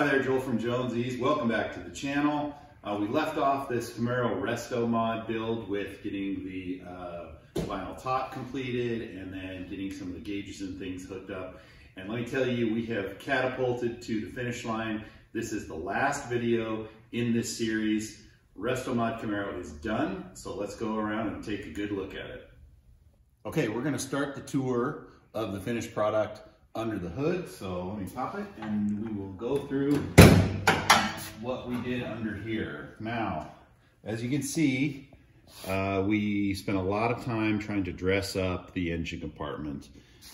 Hi there, Joel from Jonesy's. Welcome back to the channel. Uh, we left off this Camaro Resto Mod build with getting the uh, vinyl top completed and then getting some of the gauges and things hooked up. And let me tell you, we have catapulted to the finish line. This is the last video in this series. Resto Mod Camaro is done, so let's go around and take a good look at it. Okay, we're gonna start the tour of the finished product under the hood. So let me pop it and we will go through what we did under here. Now, as you can see, uh, we spent a lot of time trying to dress up the engine compartment.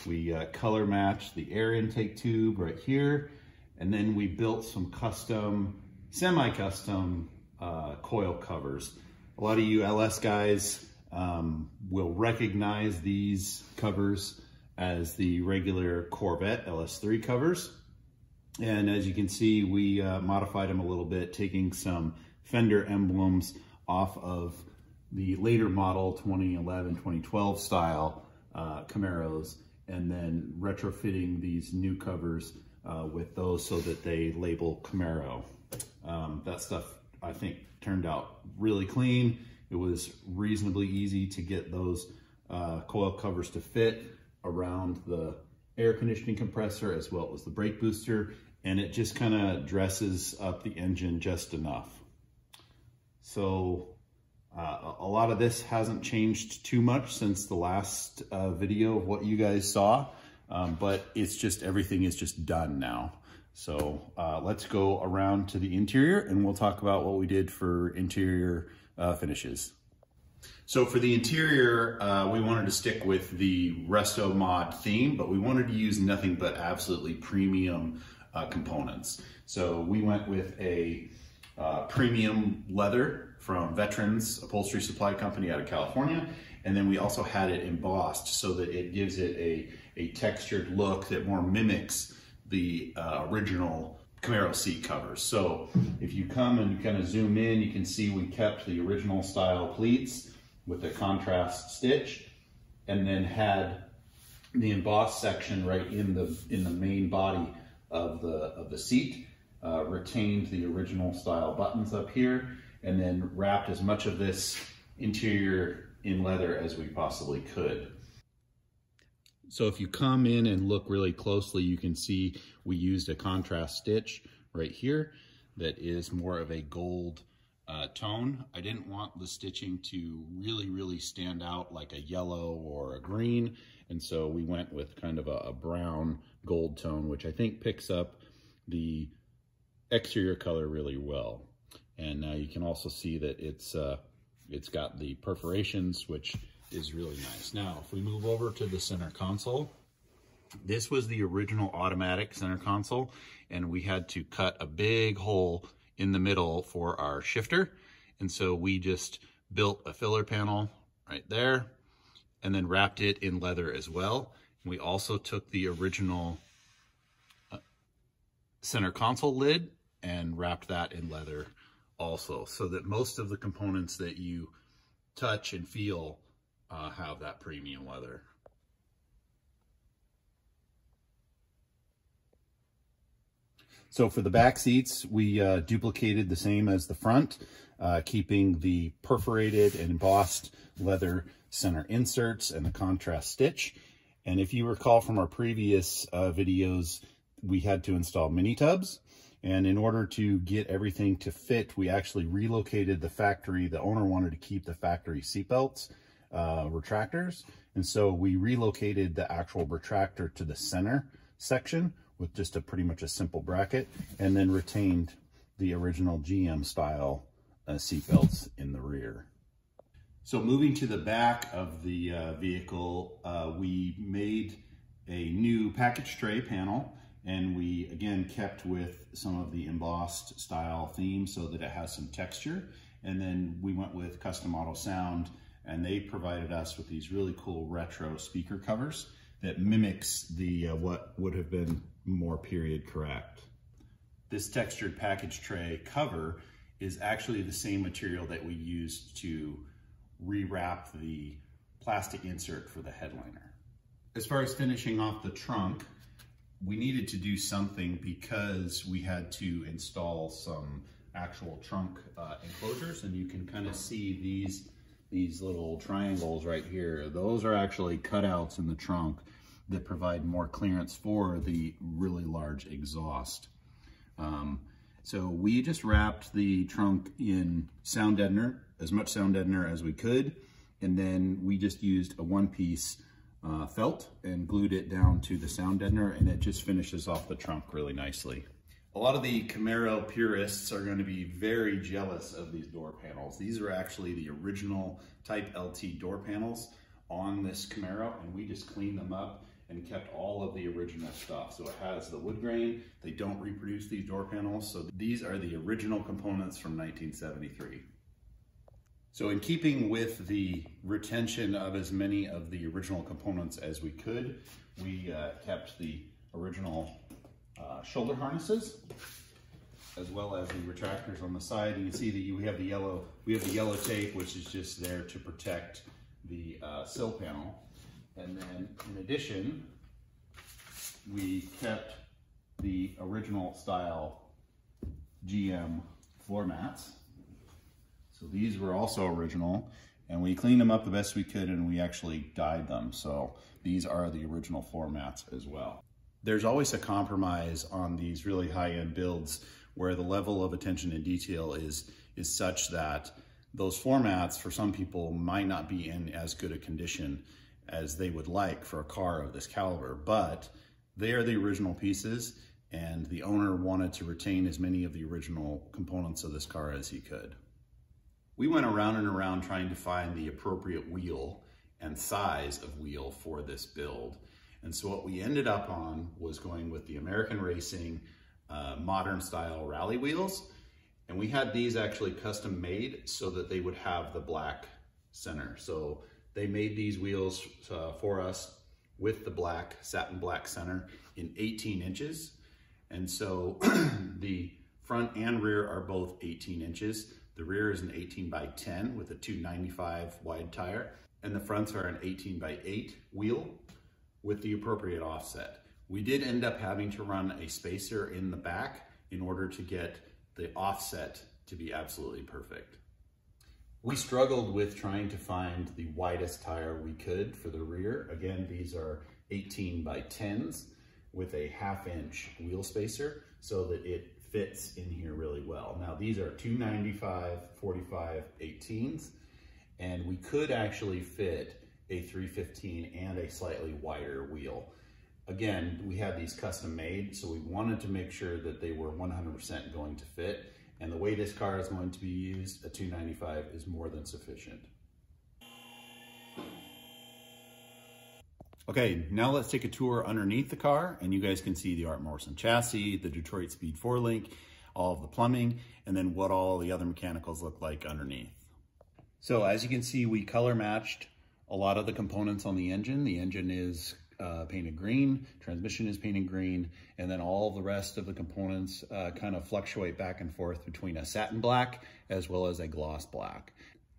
We uh, color matched the air intake tube right here, and then we built some custom, semi-custom uh, coil covers. A lot of you LS guys um, will recognize these covers as the regular Corvette LS3 covers. And as you can see, we uh, modified them a little bit, taking some fender emblems off of the later model 2011, 2012 style uh, Camaros, and then retrofitting these new covers uh, with those so that they label Camaro. Um, that stuff, I think, turned out really clean. It was reasonably easy to get those uh, coil covers to fit around the air conditioning compressor as well as the brake booster and it just kind of dresses up the engine just enough. So uh, a lot of this hasn't changed too much since the last uh, video of what you guys saw, um, but it's just everything is just done now. So uh, let's go around to the interior and we'll talk about what we did for interior uh, finishes. So for the interior, uh, we wanted to stick with the Resto Mod theme, but we wanted to use nothing but absolutely premium uh, components. So we went with a uh, premium leather from Veterans Upholstery Supply Company out of California. And then we also had it embossed so that it gives it a, a textured look that more mimics the uh, original Camaro seat covers. So if you come and kind of zoom in, you can see we kept the original style pleats with the contrast stitch and then had the embossed section right in the in the main body of the of the seat uh, retained the original style buttons up here and then wrapped as much of this interior in leather as we possibly could. So if you come in and look really closely, you can see we used a contrast stitch right here that is more of a gold uh, tone. I didn't want the stitching to really, really stand out like a yellow or a green. And so we went with kind of a, a brown gold tone, which I think picks up the exterior color really well. And now you can also see that it's uh, it's got the perforations, which is really nice. Now, if we move over to the center console, this was the original automatic center console, and we had to cut a big hole in the middle for our shifter. And so we just built a filler panel right there and then wrapped it in leather as well. We also took the original uh, center console lid and wrapped that in leather also so that most of the components that you touch and feel uh, have that premium leather. So for the back seats, we uh, duplicated the same as the front, uh, keeping the perforated and embossed leather center inserts and the contrast stitch. And if you recall from our previous uh, videos, we had to install mini tubs. And in order to get everything to fit, we actually relocated the factory. The owner wanted to keep the factory seatbelts, uh, retractors. And so we relocated the actual retractor to the center section, with just a pretty much a simple bracket and then retained the original GM style uh, seatbelts in the rear. So moving to the back of the uh, vehicle, uh, we made a new package tray panel and we again kept with some of the embossed style theme so that it has some texture. And then we went with Custom Auto Sound and they provided us with these really cool retro speaker covers that mimics the uh, what would have been more period correct. This textured package tray cover is actually the same material that we used to rewrap the plastic insert for the headliner. As far as finishing off the trunk, we needed to do something because we had to install some actual trunk uh, enclosures and you can kind of see these these little triangles right here. Those are actually cutouts in the trunk that provide more clearance for the really large exhaust. Um, so we just wrapped the trunk in sound deadener, as much sound deadener as we could, and then we just used a one-piece uh, felt and glued it down to the sound deadener, and it just finishes off the trunk really nicely. A lot of the Camaro purists are going to be very jealous of these door panels. These are actually the original Type LT door panels on this Camaro, and we just cleaned them up and kept all of the original stuff. So it has the wood grain. They don't reproduce these door panels. So these are the original components from 1973. So in keeping with the retention of as many of the original components as we could, we uh, kept the original uh, shoulder harnesses as well as the retractors on the side. You can see that we have the yellow, we have the yellow tape, which is just there to protect the uh, sill panel. And then in addition, we kept the original style GM floor mats. So these were also original and we cleaned them up the best we could and we actually dyed them. So these are the original floor mats as well. There's always a compromise on these really high-end builds where the level of attention and detail is, is such that those formats for some people might not be in as good a condition as they would like for a car of this caliber, but they are the original pieces and the owner wanted to retain as many of the original components of this car as he could. We went around and around trying to find the appropriate wheel and size of wheel for this build. And so what we ended up on was going with the American Racing uh, modern style rally wheels. And we had these actually custom made so that they would have the black center. So they made these wheels uh, for us with the black, satin black center in 18 inches. And so the front and rear are both 18 inches. The rear is an 18 by 10 with a 295 wide tire. And the fronts are an 18 by 8 wheel with the appropriate offset. We did end up having to run a spacer in the back in order to get the offset to be absolutely perfect. We struggled with trying to find the widest tire we could for the rear. Again, these are 18 by 10s with a half inch wheel spacer so that it fits in here really well. Now these are 295, 45, 18s, and we could actually fit a 315 and a slightly wider wheel. Again, we had these custom made, so we wanted to make sure that they were 100% going to fit. And the way this car is going to be used, a 295 is more than sufficient. Okay, now let's take a tour underneath the car and you guys can see the Art Morrison chassis, the Detroit Speed 4 Link, all of the plumbing, and then what all the other mechanicals look like underneath. So as you can see, we color matched a lot of the components on the engine. The engine is uh, painted green, transmission is painted green, and then all the rest of the components uh, kind of fluctuate back and forth between a satin black as well as a gloss black.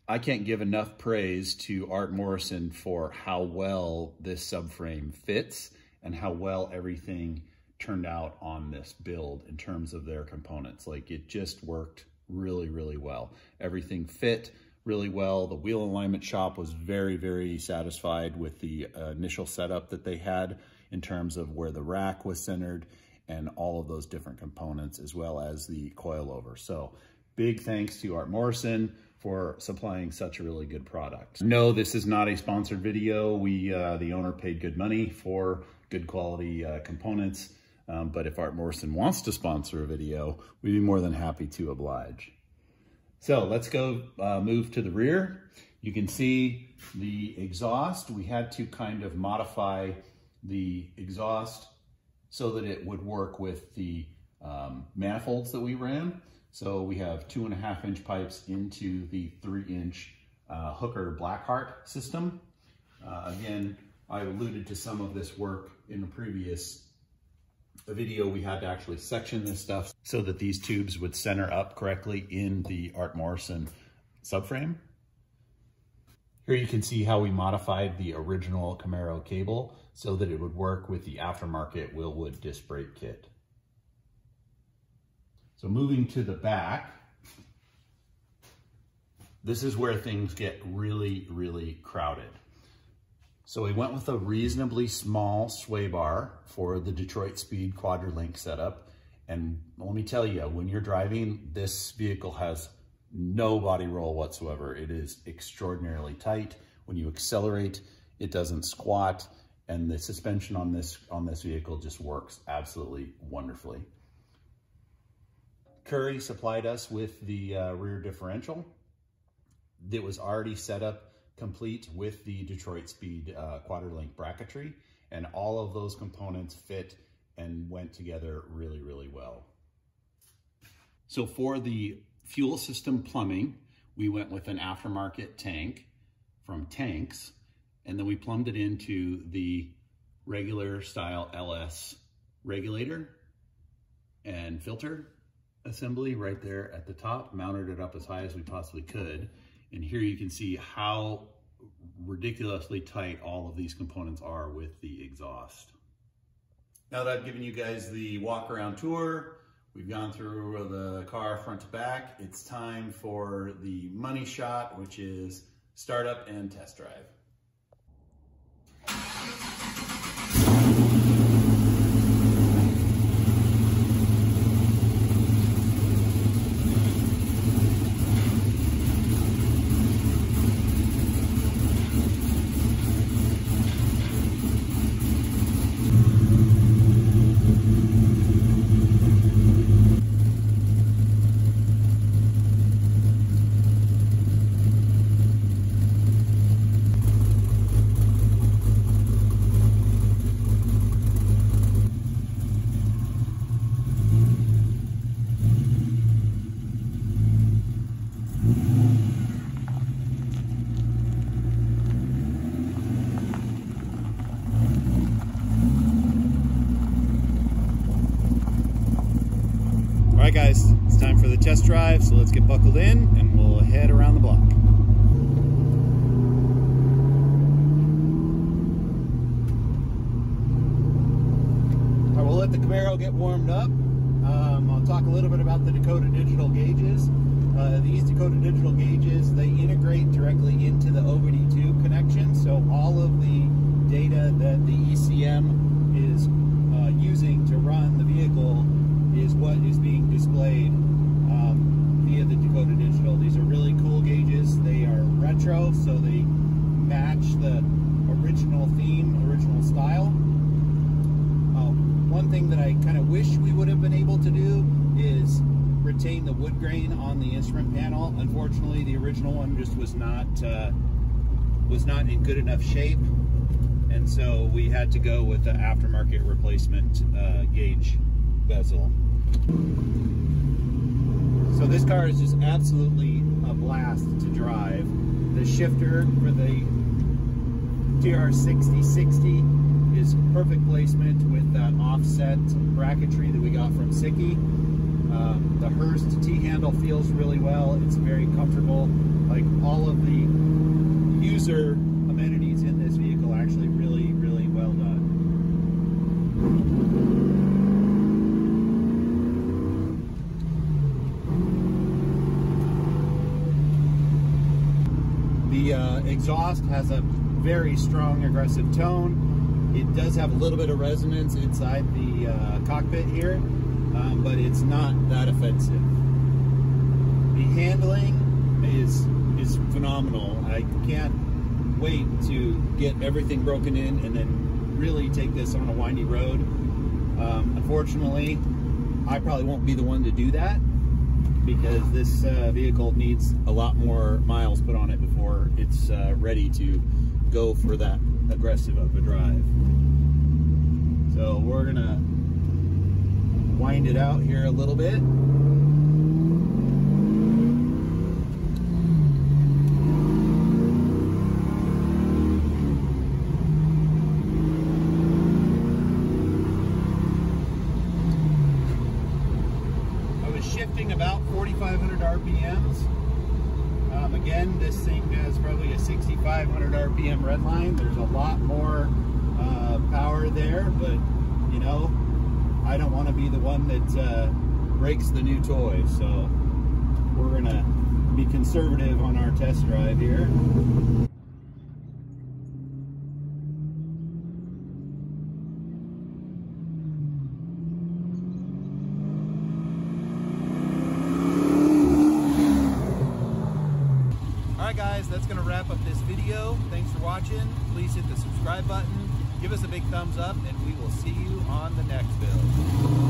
I can't give enough praise to Art Morrison for how well this subframe fits and how well everything turned out on this build in terms of their components. Like it just worked really, really well. Everything fit really well. The wheel alignment shop was very, very satisfied with the uh, initial setup that they had in terms of where the rack was centered and all of those different components as well as the coilover. So big thanks to Art Morrison for supplying such a really good product. No, this is not a sponsored video. We, uh, the owner paid good money for good quality uh, components. Um, but if Art Morrison wants to sponsor a video, we'd be more than happy to oblige. So let's go uh, move to the rear. You can see the exhaust. We had to kind of modify the exhaust so that it would work with the um, manifolds that we ran. So we have two and a half inch pipes into the three inch uh, Hooker Blackheart system. Uh, again, I alluded to some of this work in the previous a video, we had to actually section this stuff so that these tubes would center up correctly in the Art Morrison subframe. Here you can see how we modified the original Camaro cable so that it would work with the aftermarket Wilwood disc brake kit. So moving to the back, this is where things get really, really crowded. So we went with a reasonably small sway bar for the Detroit Speed QuadraLink setup. And let me tell you, when you're driving, this vehicle has no body roll whatsoever. It is extraordinarily tight. When you accelerate, it doesn't squat. And the suspension on this, on this vehicle just works absolutely wonderfully. Currie supplied us with the uh, rear differential that was already set up complete with the Detroit Speed uh, QuadraLink bracketry. And all of those components fit and went together really, really well. So for the fuel system plumbing, we went with an aftermarket tank from Tanks, and then we plumbed it into the regular style LS regulator and filter assembly right there at the top, mounted it up as high as we possibly could. And here you can see how ridiculously tight all of these components are with the exhaust. Now that I've given you guys the walk around tour, we've gone through the car front to back, it's time for the money shot, which is startup and test drive. Right, guys, it's time for the test drive, so let's get buckled in and we'll head around the block. I will let the Camaro get warmed up. Um, I'll talk a little bit about the Dakota Digital gauges. Uh, these Dakota Digital gauges, they integrate directly into the OBD2 connection, so all of the data that the ECM is uh, using to run the vehicle is what is being displayed um, via the Dakota Digital. These are really cool gauges. They are retro, so they match the original theme, original style. Um, one thing that I kind of wish we would have been able to do is retain the wood grain on the instrument panel. Unfortunately, the original one just was not uh, was not in good enough shape, and so we had to go with the aftermarket replacement uh, gauge bezel. So this car is just absolutely a blast to drive. The shifter for the TR6060 is perfect placement with that offset bracketry that we got from Siki. Um, the Hurst T-handle feels really well. It's very comfortable. Like all of the user amenities in this vehicle actually really, really well done. The uh, exhaust has a very strong aggressive tone. It does have a little bit of resonance inside the uh, cockpit here, um, but it's not that offensive. The handling is is phenomenal. I can't wait to get everything broken in and then really take this on a windy road. Um, unfortunately, I probably won't be the one to do that because this uh, vehicle needs a lot more miles put on it before it's uh, ready to go for that aggressive of a drive. So we're gonna wind it out here a little bit. About 4,500 RPMs Um, again, this thing has probably a 6,500 RPM redline. There's a lot more uh, power there, but you know, I don't want to be the one that uh, breaks the new toy. So we're gonna be conservative on our test drive here. Alright guys, that's going to wrap up this video. Thanks for watching. Please hit the subscribe button, give us a big thumbs up, and we will see you on the next build.